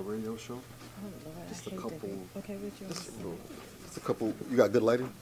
our radio show. Oh, Lord, Just I a couple- thing. Okay, what you Just to a, little, just a couple. You got good lighting.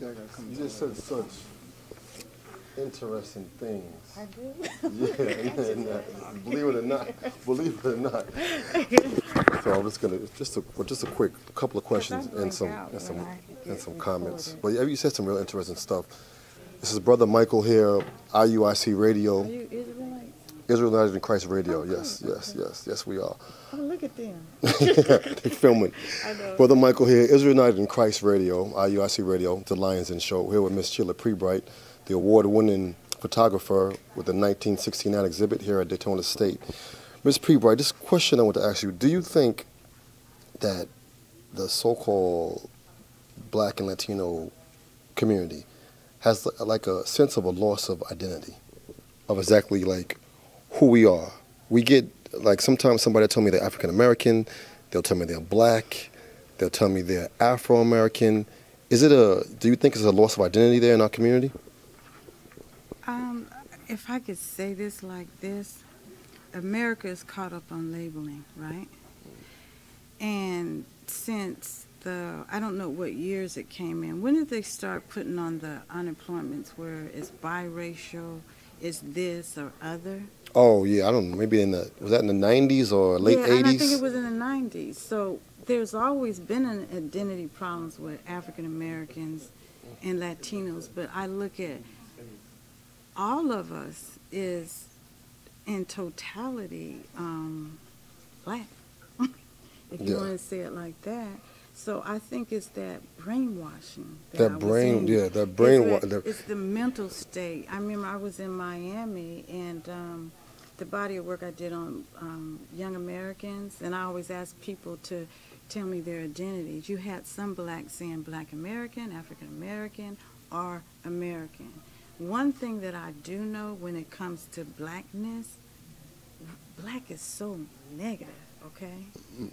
Yeah, I gotta come You just that. said such interesting things. I do. Yeah, and, uh, believe it or not, believe it or not. So I'm just gonna just a well, just a quick couple of questions and some and some and some comments. But yeah, you said some real interesting stuff. This is Brother Michael here, IUIC Radio, Are you Israelite? Israel United in Christ Radio. Oh, yes, good. yes, yes, yes, we are. Oh, look at them. they filming. I know. Brother Michael here, Israel United in Christ Radio, IUIC Radio, the Lions Den Show. Here with Miss Sheila Pree Bright, the award-winning photographer with the 1969 exhibit here at Daytona State. Miss Pree Bright, this question I want to ask you: Do you think that the so-called Black and Latino community has like a sense of a loss of identity, of exactly like who we are? We get like sometimes somebody tell me they're African American, they'll tell me they're black, they'll tell me they're Afro American. Is it a? Do you think it's a loss of identity there in our community? Um, if I could say this like this, America is caught up on labeling, right? And since the, I don't know what years it came in, when did they start putting on the unemployments where it's biracial, it's this or other? Oh yeah, I don't know. Maybe in the was that in the '90s or late yeah, '80s? and I think it was in the 90s. So there's always been an identity problems with African Americans and Latinos, but I look at all of us is in totality um, black, if you Yeah. want to say it like that. So I think it's that brainwashing. That, That brain- yeah, that It's the- It's the mental state. I remember I was in Miami and um, the body of work I did on um, young Americans, and I always ask people to tell me their identities. You had some blacks saying Black American, African American, or American. One thing that I do know when it comes to blackness, black is so negative. Okay.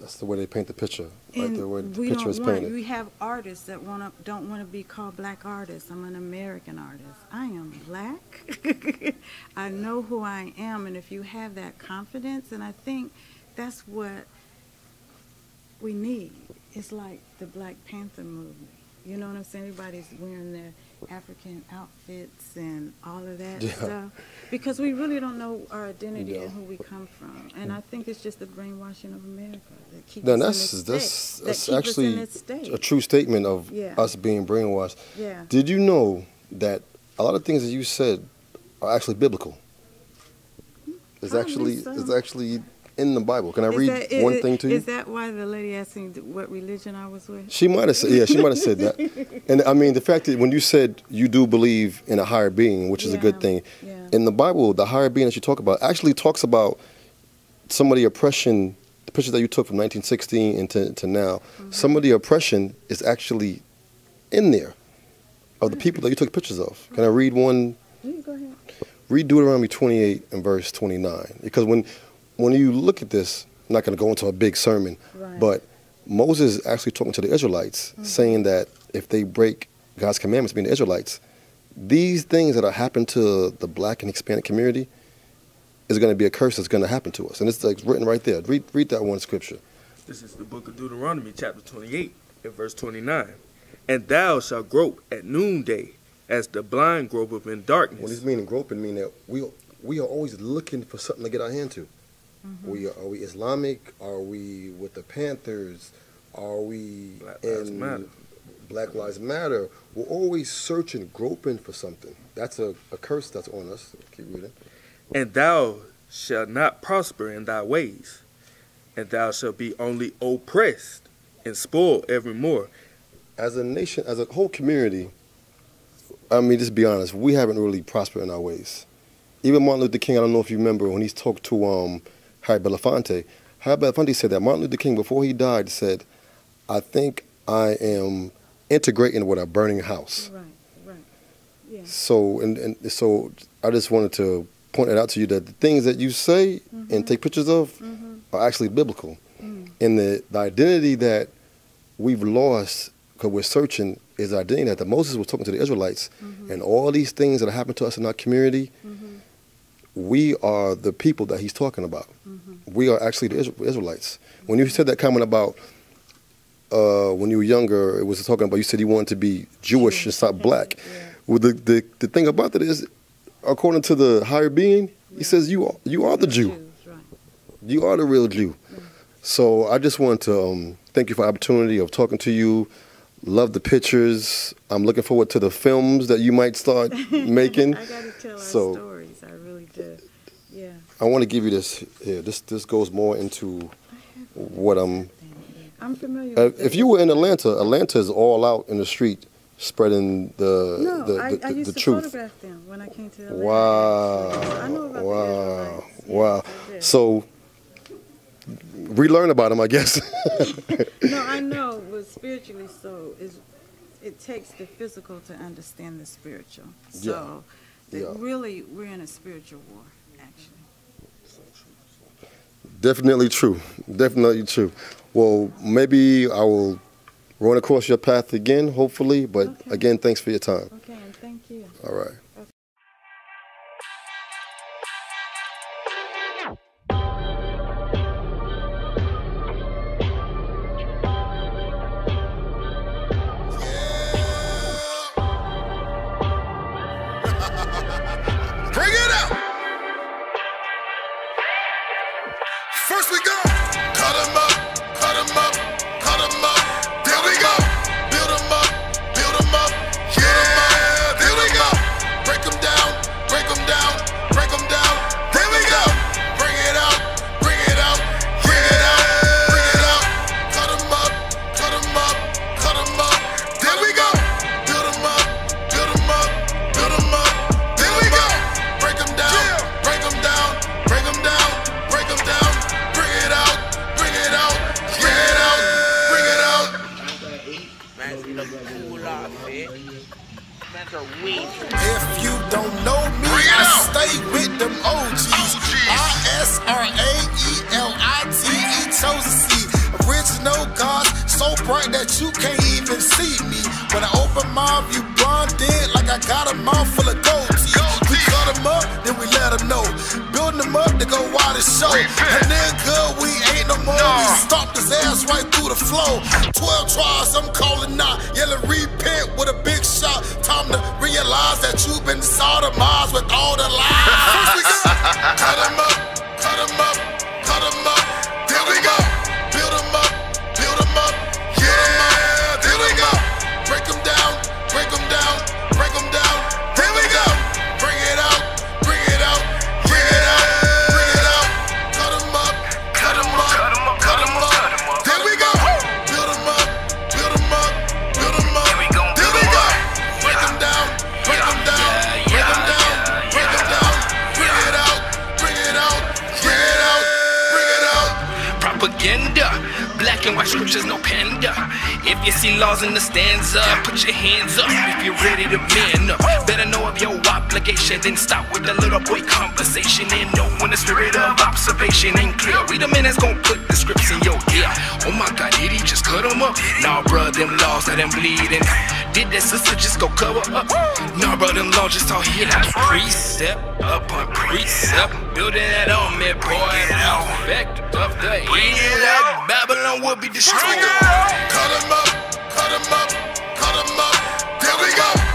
That's the way they paint the picture. Right And the way the we picture is want, painted. we have artists that want to don't want to be called black artists. I'm an American artist. I am black. I know who I am, and if you have that confidence, and I think that's what we need. It's like the Black Panther movement. You know what I'm saying? Everybody's wearing their African outfits and all of that Yeah. stuff because we really don't know our identity Yeah. and who we come from. And I think it's just the brainwashing of America that keeps us that's in this that's state. that that's keep actually a true statement of Yeah. us being brainwashed. Yeah. Did you know that a lot of things that you said are actually biblical? It's actually so. it's actually in the Bible. Can I Is read that- one thing to you? Is that why the lady asked me what religion I was with? She might have said, yeah, she might have said that. And I mean, the fact that when you said you do believe in a higher being, which is a good thing, yeah. in the Bible, the higher being that you talk about actually talks about some of the oppression, the pictures that you took from 1916 into to now. Mm-hmm. Some of the oppression is actually in there of the people that you took pictures of. Can I read one? Go ahead. Read Deuteronomy 28 and verse 29. Because when when you look at this, I'm not going to go into a big sermon, Right. but Moses is actually talking to the Israelites, Mm-hmm. saying that if they break God's commandments, being the Israelites, these things that are happening to the black and Hispanic community is going to be a curse that's going to happen to us. And it's like written right there. Read, read that one scripture. This is the book of Deuteronomy, chapter 28, and verse 29. And thou shalt grope at noonday, as the blind gropeth in darkness. What he's meaning groping mean that we we are always looking for something to get our hand to. Mm-hmm. We are, we Islamic? Are we with the Panthers? Are we Black Lives in Matter. Black Lives Matter? We're always searching, groping for something. That's a, a curse that's on us. Keep reading. And thou shalt not prosper in thy ways, and thou shalt be only oppressed and spoiled evermore. As a nation, as a whole community, I mean, just be honest, we haven't really prospered in our ways. Even Martin Luther King, I don't know if you remember when he talked to um, Harry Belafonte. Harry Belafonte said that Martin Luther King, before he died, said, "I think I am integrating with a burning house." Right, right. Yeah. So, and, and so, I just wanted to point it out to you that the things that you say and take pictures of Mm-hmm. are actually biblical, Mm. and the the identity that we've lost because we're searching is identity that the Moses was talking to the Israelites, Mm-hmm. and all these things that have happened to us in our community. We are the people that he's talking about. We are actually the Isra- Israelites. When you said that comment about uh, when you were younger, it was talking about you said you wanted to be Jewish and not black. Yeah. Well, the, the the thing about that is, according to the higher being, he says you are, you are the Jew. Jews, right. You are the real Jew. So I just want to um, thank you for the opportunity of talking to you. Love the pictures. I'm looking forward to the films that you might start making. I got to tell our So- stories. I really do. Yeah. I want to give you this here. This this goes more into what I'm. I'm familiar Uh, with if you were in Atlanta, Atlanta is all out in the street spreading the No, the, I, the, I used the to truth. photograph them when I came to Atlanta. Wow! actually. I know about wow! Wow! Did. So relearn about them, I guess. no, I know, but spiritually so is it takes the physical to understand the spiritual. So that Yeah. really we're in a spiritual war. Definitely true. Definitely true. Well, maybe I will run across your path again, hopefully. But Okay. again, thanks for your time. Okay, and thank you. All right. Man's weed. If you don't know me, I stay with them OGs. R S R A E L I T E chosen seed. Original gods, so bright that you can't even see me. When I open my mouth, you blinded like I got a mouth full of gold teeth. We cut them up, then we let them know. Building them up, they go wide and show. And then good, we ain't no more. We stomped his ass right through the flow. 12 tries, I'm calling out. Yelling repent with a big shot. Time to realize that you've been sodomized with all the lies. First we go. Cut 'em up, cut propaganda. Black and white scriptures, no panda. If you see laws in the stanza, put your hands up if you're ready to man up. Better know of your obligation, then stop with the little boy conversation and know when the spirit of observation ain't clear. We the man that's gonna put the scripts in your ear. Oh my god, did he just cut them up? Nah, bruh, them laws that them bleeding. Did that sister just go cover up? Nah, bruh, them laws just all hit us. Precept upon precept, building that on me, boy. Effect of the elect, Babylon will be destroyed. Cut 'em up, cut 'em up, cut 'em up. There we go.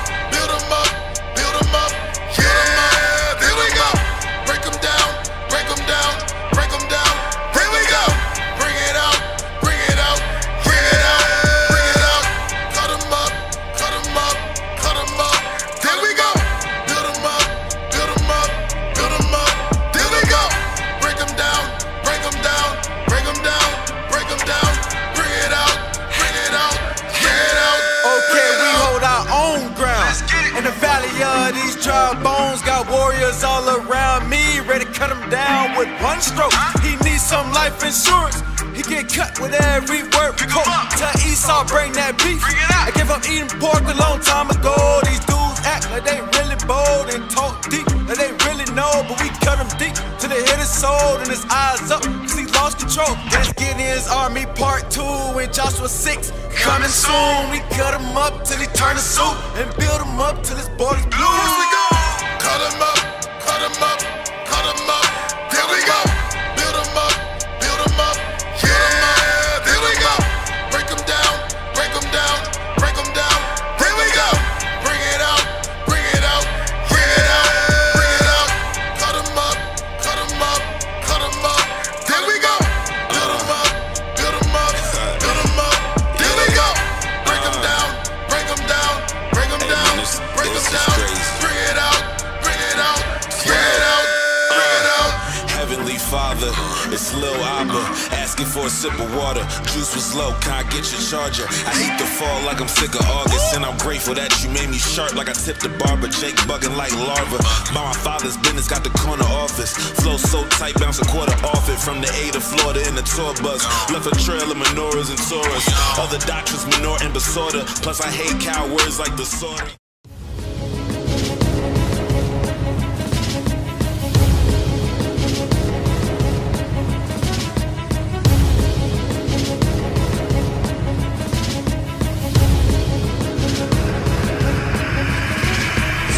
All around me, ready to cut him down with one stroke. He needs some life insurance. He get cut with every word. Quote, tell Esau, bring that beef. I give up eating pork a long time ago. These dudes act like they really bold and talk deep, like they really know, but we cut them deep till they hit his soul and his eyes up, cause he lost control. In his army part two in Joshua 6. Coming soon, we cut him up till he turn to soup and build him up till his borders blue. We. Cut 'em up, cut 'em up, cut 'em up. There we go. Father, it's Lil Abba asking for a sip of water. Juice was low, can I get your charger? I hate the fall like I'm sick of August, and I'm grateful that you made me sharp like I tipped the barber. Jake bugging like larva. By my father's business, got the corner office. Flow so tight, bounce a quarter off it from the A to Florida in the tour bus. Left a trail of menorahs and Taurus. Other doctrines, menor and Basorda. Plus, I hate cow words like the